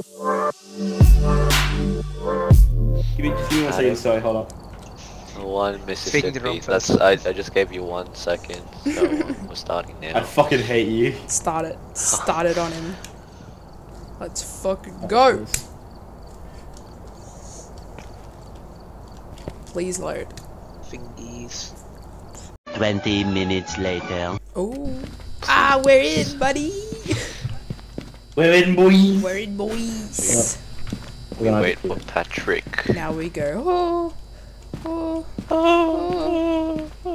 Give me, just give me one second, sorry, hold up. One Speaking to Mississippi. That's I, I just gave you one second, so we're starting now. I fucking hate you. Start it. Start it on him. Let's fucking go. Please load. Fingies. 20 minutes later. Oh. Ah, we're in, buddy. We're in, boys. We're in, boys. We're gonna Wait for Patrick. Now we go. Oh. Oh.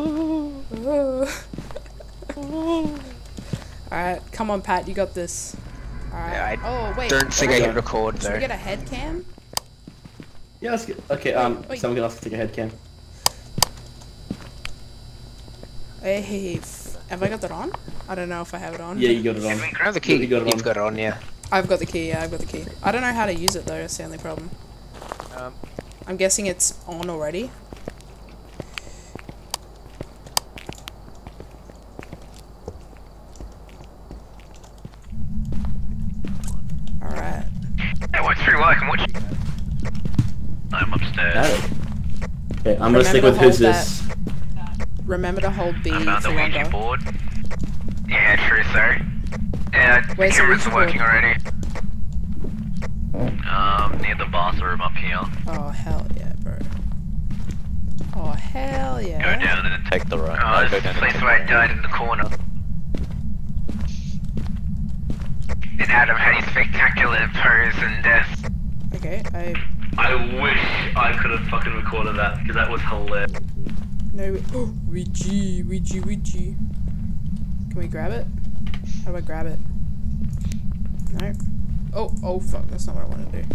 Oh. oh. Alright, come on, Pat. You got this. Alright. Yeah, I oh, wait. Don't think I Okay. can record Should we though. get a head cam? Yeah, let's get. Okay, um, wait. someone else take a head cam. Hey, f- have I got that on? I don't know if I have it on. Yeah, you got it on. Can I have the key? You got it You've on. got it on, yeah. I've got the key, yeah, I've got the key. I don't know how to use it though, that's the only problem. Um, I'm guessing it's on already. Alright. That works pretty well. I can watch you. I'm upstairs. Got. Okay, I'm Remember gonna stick with who's hold this. Remember to hold B I found for the Ouija longer. board. Yeah, true, sir. Yeah, the Where's the cameras Ouija working board? already. Um, near the bathroom up here. Oh, hell yeah, bro. Oh, hell yeah. Go down and take the right. Oh, no, this go is the down and place where I died in the corner. And Adam had his spectacular pose and death. Okay, I... I wish I could have fucking recorded that because that was hilarious. No... Oh, Ouija, Ouija, Ouija. Can we grab it? How do I grab it? No. Oh, oh fuck, that's not what I want to do.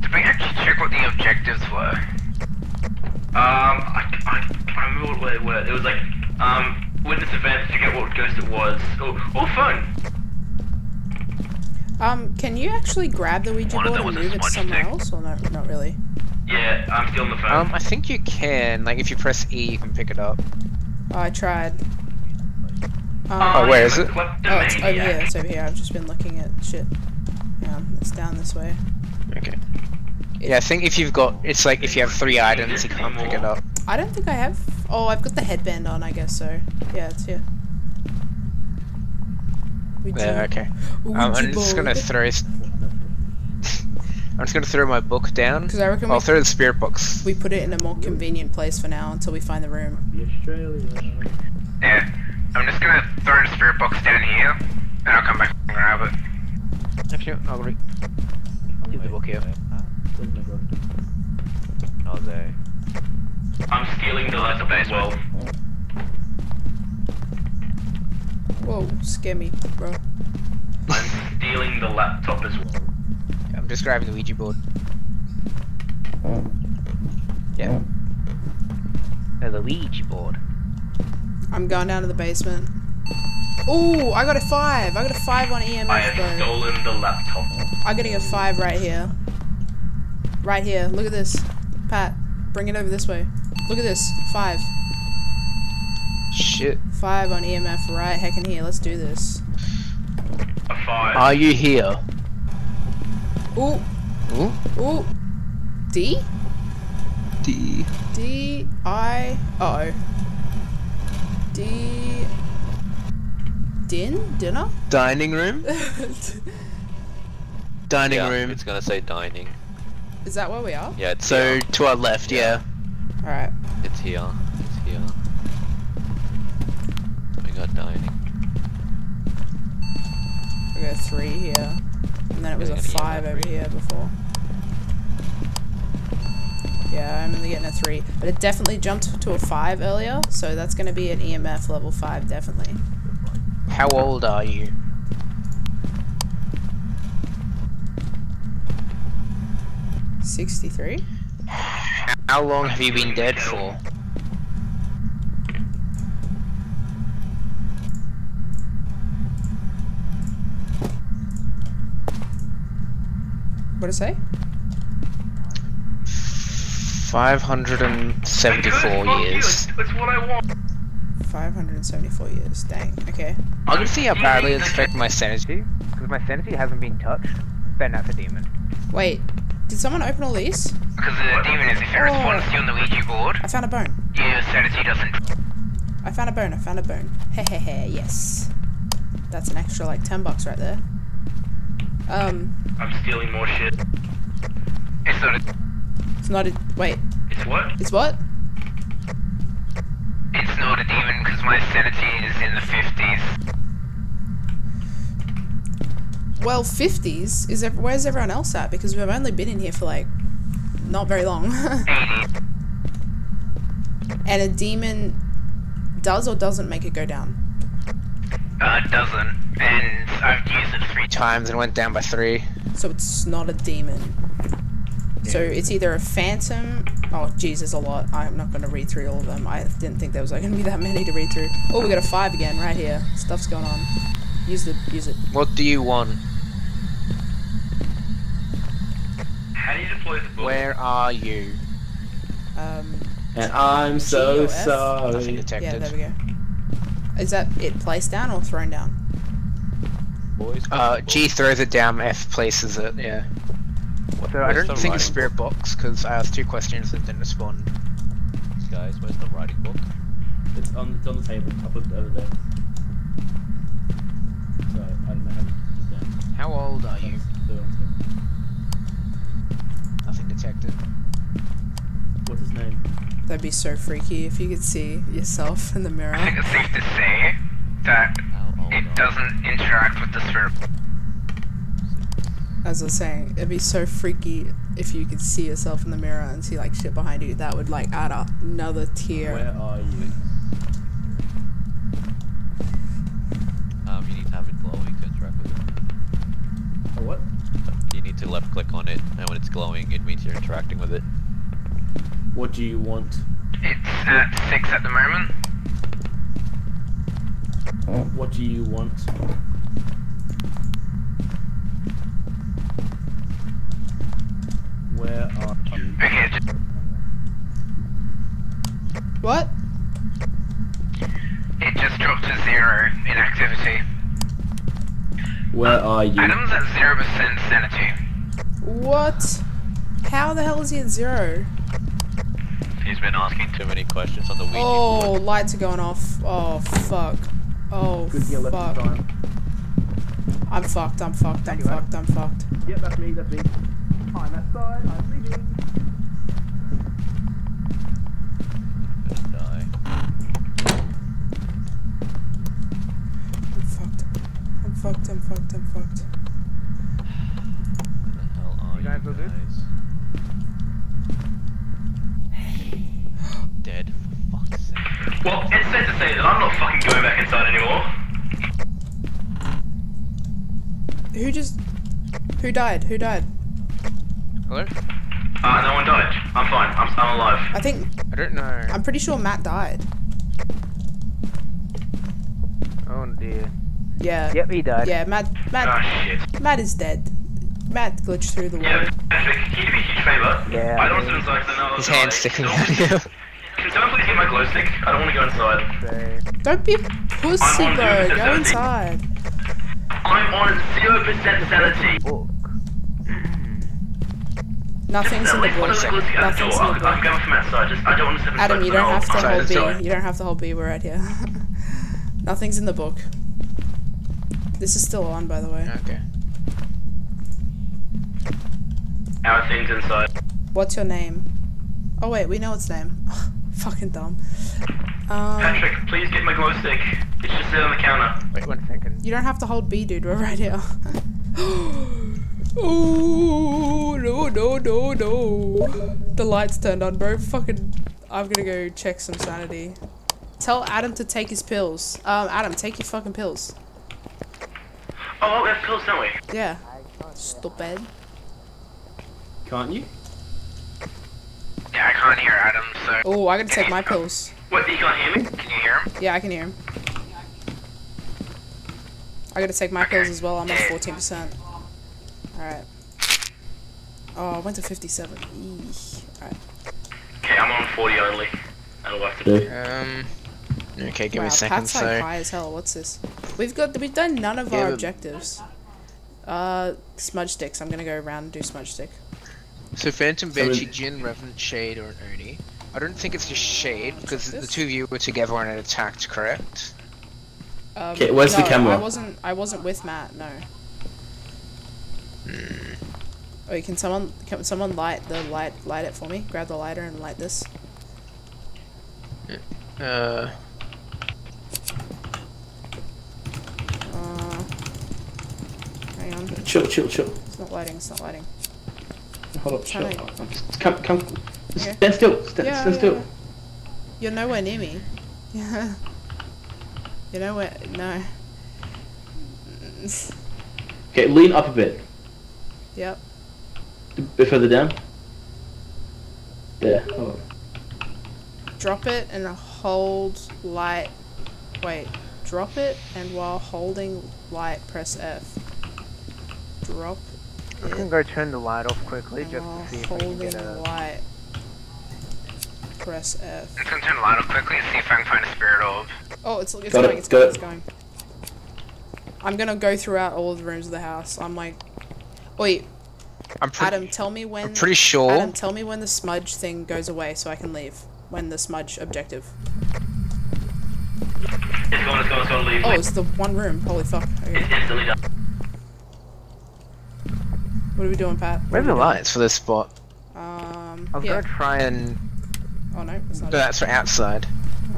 Did we actually check what the objectives were? Um, I, I, I remember what they were. It was like, um, witness events to get what ghost it was. Oh, oh, phone! Um, can you actually grab the Ouija board and move it somewhere stick. else, or no, not really? Yeah, I'm still on the phone. um, I think you can. Like, if you press E, you can pick it up. Oh, I tried. Um, Oh, where is it? oh, it's over here. It's over here. I've just been looking at shit. Yeah, it's down this way. Okay. Yeah, I think if you've got, it's like if you have three items, you can't pick it up. I don't think I have. Oh, I've got the headband on. I guess so. Yeah, it's here. Ouija. Yeah, okay. Um, I'm just gonna board. throw. S- I'm just gonna throw my book down. Because I reckon I'll we, throw the spirit box. we put it in a more convenient place for now until we find the room. Yeah. I'm just gonna throw the spirit box down here, and I'll come back and grab it. Actually, I'll re- leave the book here. Oh, there. I'm stealing the laptop as well. Whoa, scare me, bro. I'm stealing the laptop as well. I'm just grabbing the Ouija board. Hmm. Yeah. Oh, the Ouija board. I'm going down to the basement. Ooh, I got a five. I got a five on I EMF, have bro. stolen the laptop. I'm getting a five right here. Right here. Look at this. Pat, bring it over this way. Look at this. Five. Shit. Five on EMF right heckin' here. Let's do this. A five. Are you here? Ooh. Ooh. Ooh. D? D. D I uh oh. D Din? Dinner? Dining room? Dining yeah, room. It's gonna say dining. Is that where we are? Yeah, it's So, here. to our left, yeah. Alright. It's here. It's here. We got dining. We got three here. And then it was a five over here before. Yeah, I'm only getting a three. But it definitely jumped to a five earlier, so that's gonna be an EMF level five, definitely. How old are you? Sixty-three? How long have you been dead for? What'd it say? 574 Fuck years. It's, it's what I want. 574 years. Dang. Okay. I can see how badly it's Okay. affecting my sanity. Because my sanity hasn't been touched, then that's a demon. Wait. Did someone open all these? Because the demon is if it responds to you on the Ouija board, I found a bone. your sanity doesn't. I found a bone. I found a bone. Hehehe. yes. That's an extra like 10 bucks right there. Um, I'm stealing more shit. It's not. A, it's not a. Wait. It's what? It's what? it's not a demon because my sanity is in the fifties. Well, 50s. Is ev- where's everyone else at? Because we've only been in here for like not very long. Eighty. and a demon does or doesn't make it go down. Uh, it doesn't. And I've used it three. Times and went down by three. So it's not a demon. So it's either a phantom. Oh, jeez, there's a lot. I'm not going to read through all of them. I didn't think there was going to be that many to read through. Oh, we got a five again right here. Stuff's going on. Use the use it. What do you want? How do you deploy the book? Where are you? Um, And I'm so G O F? sorry. Nothing yeah, there we go. Is that it placed down or thrown down? Boys, Uh. G throws it down, F places it, yeah. So I don't think it's writing spirit box, because I asked two questions and didn't respond. Guys, where's the writing book? It's on, it's on the table. I put it over there. Sorry, I don't know how to put it down. How old are you? Do it on table. Nothing detected. What's his name? That'd be so freaky if you could see yourself in the mirror. I think it's safe to say that How old it doesn't interact with the spirit. As I was saying, it'd be so freaky if you could see yourself in the mirror and see like shit behind you. That would like add up another tier. Where are you? Um, you need to have it glowing to interact with it. Oh, what? You need to left click on it, and when it's glowing, it means you're interacting with it. What do you want? It's at six at the moment. What do you want? Where are you? What? it just dropped to zero in activity. Where are you? Adam's at zero percent sanity. What? How the hell is he at zero? He's been asking too many questions on the Ouija Oh, board. lights are going off. Oh, fuck. Oh, Good thing a fuck. Time. I'm fucked, I'm fucked, I'm Anyway. fucked, I'm fucked. Yep, that's me, that's me. I'm outside, I'm leaving. Gonna die. I'm fucked. I'm fucked, I'm fucked, I'm fucked. Where the hell are You guys all good? Dead, for fuck's sake. Well, it's safe to say that I'm not fucking going back inside anymore. Who just... Who died? Who died? Hello? Uh, no one died. I'm fine. I'm, I'm alive. I think... I don't know. I'm pretty sure Matt died. Oh dear. Yeah. Yep, he died. Yeah, Matt... Matt... Ah, shit. Matt is dead. Matt glitched through the wall. Yeah, Patrick, can you do me a huge favour? Yeah, I don't want I to sit inside because I know His I'll hand's sticking out someone- here. Can someone please get my glow stick? I don't want to go inside. So, Don't be pussy, bro. Go percent inside. I'm on 0% sanity. book. Nothing's in the least book. of the glow stick at the Nothing's in the I'm, I'm book. going from outside. Just, I don't want to sit. Adam, you don't have to hold B. You don't have to hold B. We're right here. Nothing's in the book. This is still on, by the way. Okay. Our things inside. What's your name? Oh wait, we know its name. Fucking dumb. Um, Patrick, please get my glow stick. It's just there on the counter. Wait one second. you don't have to hold B, dude. We're right here. oh no no no no! The lights turned on, bro. Fucking, I'm gonna go check some sanity. Tell Adam to take his pills. Um, Adam, take your fucking pills. Oh, we have pills, don't we? Yeah. Stupid. Can't you? Yeah, I can't hear Adam, so Oh, I gotta take my pills. What, you can't hear me? can you hear him? Yeah, I can hear him. I gotta take my pills as well. I'm at 14%. Alright. Oh, I went to 57. Alright. Okay, I'm on 40 only. That'll have to do. Um, Okay, give wow, me a second. Pat's like So high as hell. What's this? We've got we've done none of Yeah, our objectives. Uh, smudge sticks. I'm gonna go around and do smudge stick. so Phantom So Banshee, Jinn, Revenant, Shade, or an Oni. I don't think it's just Shade because the two of you were together when it attacked, correct? Um, 'Kay, where's the no, camera? I wasn't. I wasn't with Matt. No. Wait, can someone can someone light the light light it for me? Grab the lighter and light this. Uh, Uh, hang on. Chill, chill, chill. It's not lighting. It's not lighting. Hold up, chill. Trying Come, come. Okay. Stand still. Stand, Yeah, stand yeah, still. yeah. You're nowhere near me. Yeah. You're nowhere. No. Okay, lean up a bit. Yep. A bit further down. There. Hold on. Oh. Drop it and hold light. Wait. Drop it and while holding light, press F. Drop I'm gonna go turn the light off quickly and just to see if I can holding get a. light, press F. I'm gonna turn the light off quickly and see if I can find a spirit orb. Oh, it's it's Got going. It's got going. it. It's going. I'm gonna go throughout all of the rooms of the house. I'm like, wait, I'm pretty. Adam, tell me when. I'm pretty sure. Adam, tell me when the smudge thing goes away so I can leave. When the smudge objective. It's gone, it's gone, it's gone, leave. Oh, it's the one room. Holy fuck. Okay. It's instantly done. What are we doing, Pat? Where are the lights for this spot? Um, I was here. gonna try and. Oh no, it's not. No, that's for outside.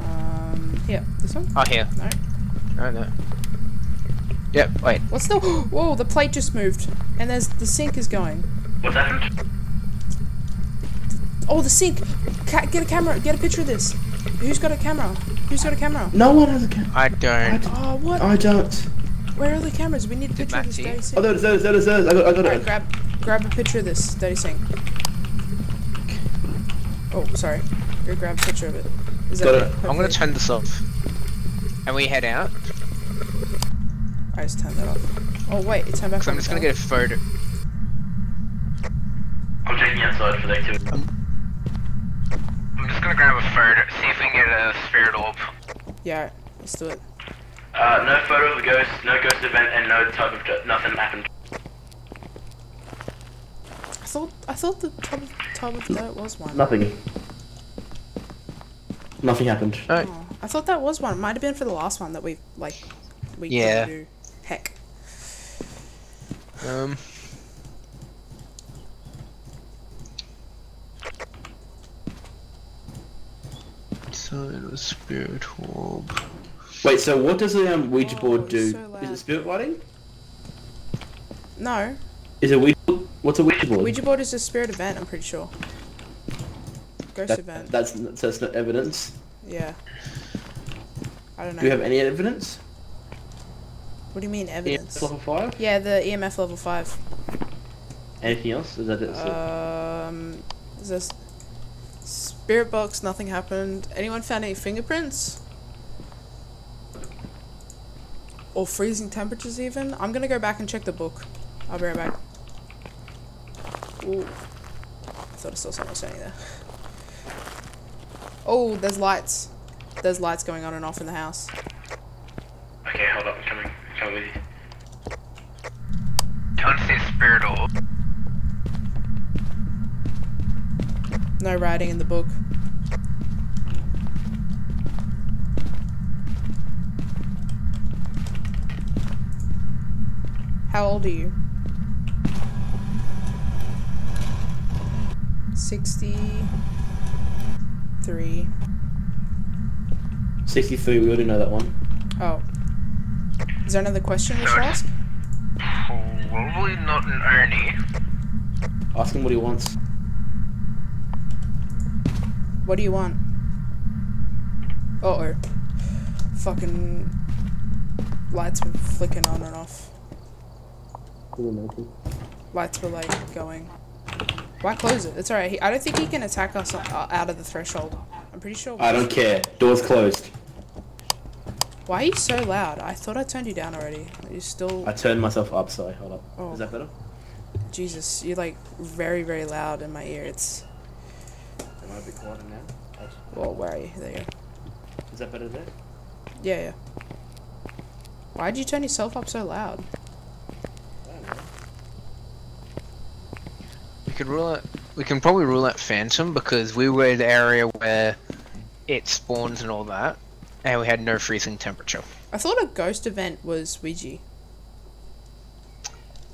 Um, here. This one? Oh, here. No. No, no. Yep. Wait. What's the? Whoa! The plate just moved, and there's the sink is going. What happened? Oh, the sink! Ca- get a camera. Get a picture of this. Who's got a camera? Who's got a camera? No one has a camera. I don't. Oh, what? I don't. Where are the cameras? We need a picture of this Matty? dirty sink. Oh, there it is, there it is, there it is, there it is. I got, I got Alright, it. grab, grab a picture of this dirty sink. Oh, sorry. Go grab a picture of it. Is Got that it. I'm gonna turn this off. And we head out. I just turned that off. Oh wait, it turned back So I'm just gonna get a photo. I'm checking outside for the activity. I'm just gonna grab a photo, see if we can get a spirit orb. Yeah, let's do it. Uh, no photo of the ghost, no ghost event, and no type of, nothing happened. I thought I thought the tub of, tub of dirt was one. Nothing. Nothing happened. No. Oh, I thought that was one. It might have been for the last one that we like. We Yeah. didn't do. Heck. Um. So it was spirit orb. Wait, so what does the um, Ouija Oh, board it's do? so is it spirit lighting? No, Is it Ouija? What's a Ouija board? Ouija board is a spirit event. I'm pretty sure. Ghost That- event. that's that's not evidence. yeah. I don't know. Do you have any evidence? What do you mean EMF evidence? level five? Yeah, the EMF level five. Anything else? Is that it? Um, is this spirit box? Nothing happened. Anyone found any fingerprints? Or freezing temperatures even? I'm gonna go back and check the book. I'll be right back. Ooh. I thought I saw someone standing there. Oh, there's lights. There's lights going on and off in the house. Okay, hold up, I'm coming. I'm coming with you. Don't see a spirit orb. No writing in the book. How old are you? 63. Sixty-three. We already know that one. Oh. Is there another question we should Sorry. ask? Probably not an Ernie. Ask him what he wants. What do you want? Uh oh. Fucking lights were flicking on and off. Lights were like going. Why close it? It's alright. I don't think he can attack us uh, out of the threshold. I'm pretty sure. I don't care. Door's closed. Why are you so loud? I thought I turned you down already. You still. I turned myself up. Sorry. Hold up. Oh. Is that better? Jesus, you're like very, very loud in my ear. It's. Am I a bit quieter now? Well, where are you? There you go. Is that better there? Yeah, yeah. Why'd you turn yourself up so loud? We could rule out. We can probably rule out Phantom because we were in the area where it spawns and all that, and we had no freezing temperature. I thought a ghost event was Ouija.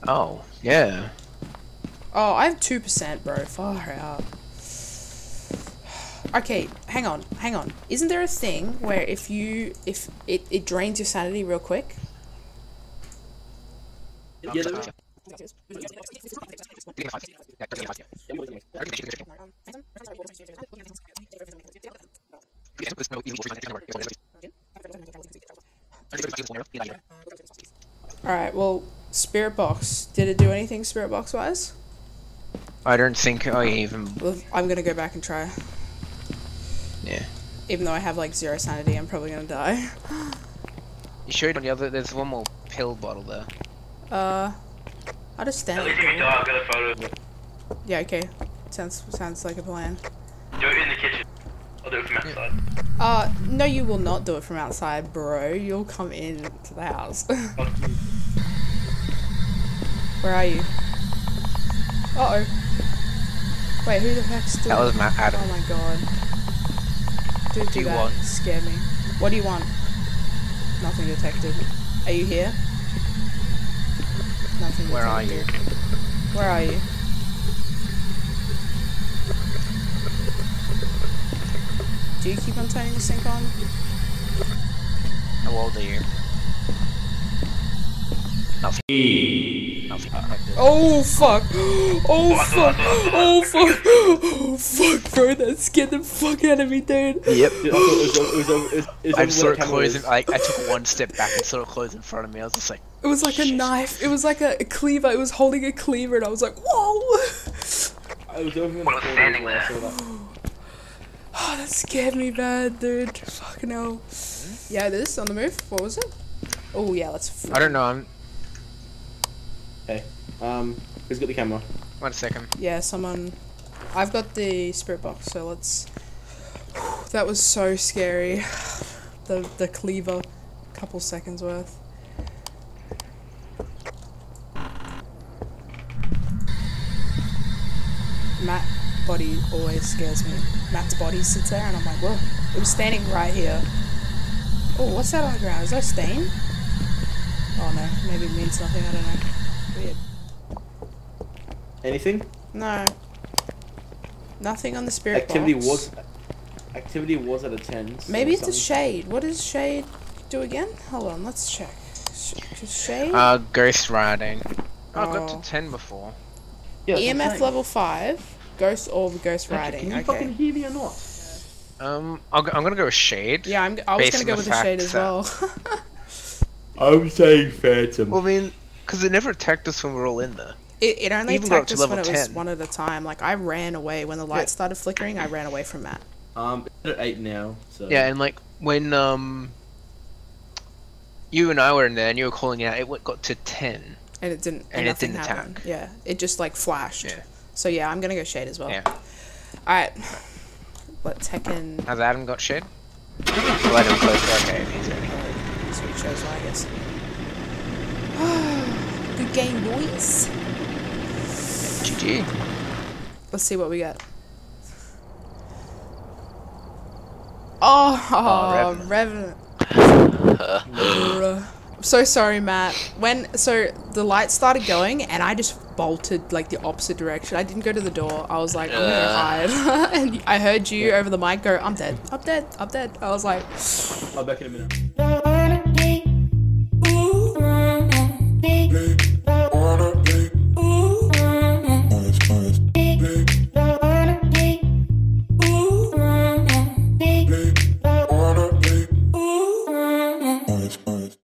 Oh, yeah. Oh, I have 2%, bro. Far out. Okay, hang on, hang on. Isn't there a thing where if you, if it, it drains your sanity real quick? Yeah. Alright, well, Spirit Box. Did it do anything Spirit Box wise? I don't think I even. Well, I'm gonna go back and try. Yeah. Even though I have like zero sanity, I'm probably gonna die. You showed on the other. There's one more pill bottle there. Uh, I'll just stand At at least if you die, I'll get a photo. Yeah, okay. Sounds sounds like a plan. Do it in the kitchen. I'll do it from outside. Uh, no, you will not do it from outside, bro. You'll come in to the house. Where are you? Uh oh. Wait, who the heck's doing? That was Matt Adam. Oh my god. Dude, do, do you that. want? Scare me. What do you want? Nothing detected. Are you here? Nothing detected. Where are you? Where are you? Do you keep on turning the sink on? How old are you? Nothing. Nothing detected. Oh fuck! Oh fuck! Oh fuck! Oh fuck, bro! That scared the fuck out of me, dude. Yep. I over saw where it close. was. in- I took one step back and saw it close in front of me. I was just like, It was like a knife. It was like a, a cleaver. It was holding a cleaver, and I was like, whoa! I was over in the Well, corner standing as there. well, I saw that. Oh, that scared me bad, dude. Fucking hell. Hmm? Yeah, this on the move. What was it? Oh yeah, let's. I don't know. I'm. Hey, um, who's got the camera? One second. Yeah, someone. I've got the spirit box, so let's. That was so scary. The the cleaver, couple seconds worth. Matt body always scares me. Matt's body sits there, and I'm like, whoa. It was standing right here. Oh, what's that on the ground? Is that a stain? Oh no, maybe it means nothing. I don't know. Weird. Anything? No. Nothing on the spirit Activity box. was. Activity was at a ten. so Maybe it's a shade. What does shade do again? Hold on, let's check. Sh- shade? Uh, ghost writing. Oh, I got to ten before. Yeah, that's what I'm EMF saying. level 5, ghost orb, ghost Patrick, riding. Can you Okay. fucking hear me or not? Um, I'll, go- I'm gonna go with shade. Yeah, I'm, I was gonna go with the shade as well. I'm saying Phantom. Well, I mean, because it never attacked us when we were all in there. it, it only Even attacked to us when level it was one at a time. Like, I ran away. When the lights Yeah. started flickering, I ran away from Matt. Um, it's at eight now. So Yeah, and like when um, you and I were in there and you were calling out, it went, got to ten. And it didn't, and, And it nothing didn't happened. attack. Yeah, it just, like, flashed. Yeah. So, yeah, I'm gonna go shade as well. Yeah. Alright. Let's heck in. Has Adam got shade? Let him close. Okay, he's ready. Sweet shows, I guess. Good game, boys. GG. Let's see what we got. Oh, Oh, Revenant. Bruh. I'm so sorry, Matt. When so the light started going and I just bolted like the opposite direction. I didn't go to the door. I was like, I'm gonna uh. hide. and I heard you over the mic go, I'm dead. I'm dead. I'm dead. I was like, I'll be back in a minute.